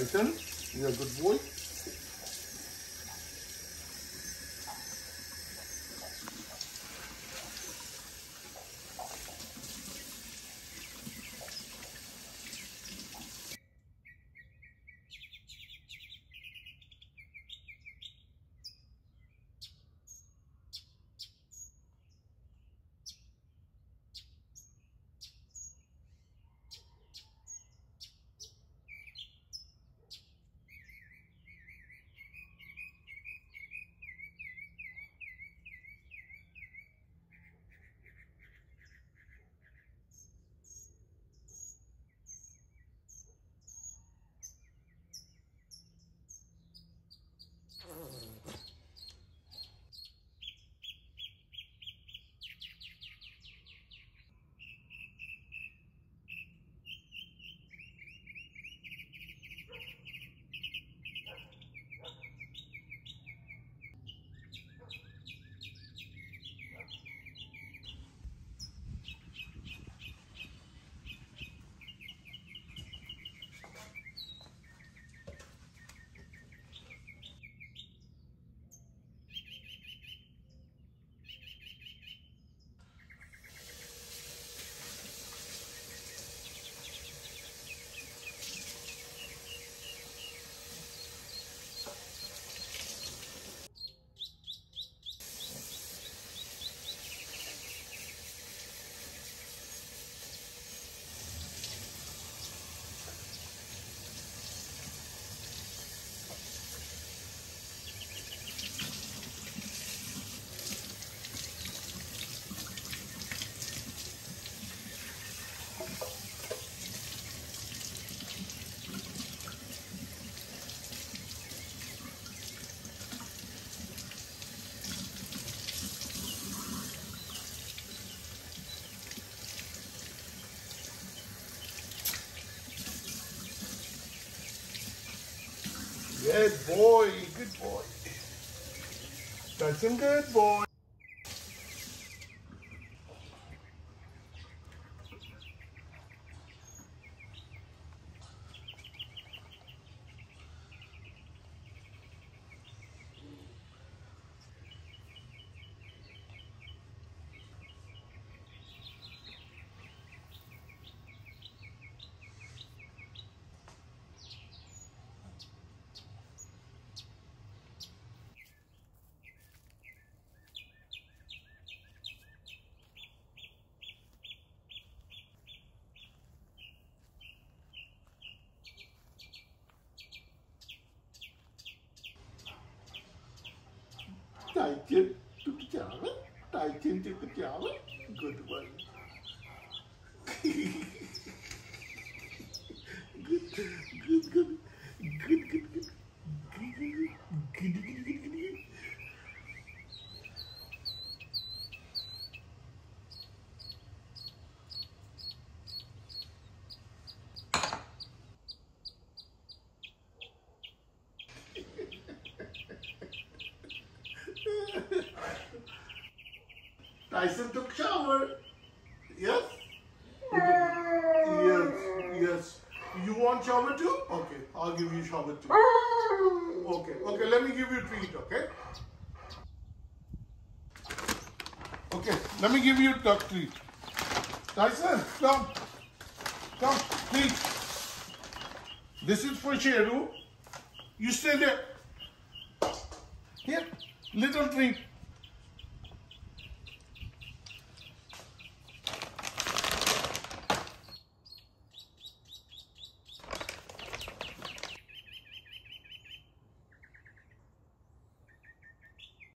Tyson, you're a good boy. Good boy, good boy. Tyson, good boy. Tyson చుట్టుచాల టైచెన్ చుట్టుచాల good boy Tyson took shower. Yes? Yes, yes. You want shower too? Okay, I'll give you shower too. Okay, okay, let me give you a treat, okay? Okay, let me give you a duck treat. Tyson, come. Come, please. This is for Sheru. You stay there. Here, little treat.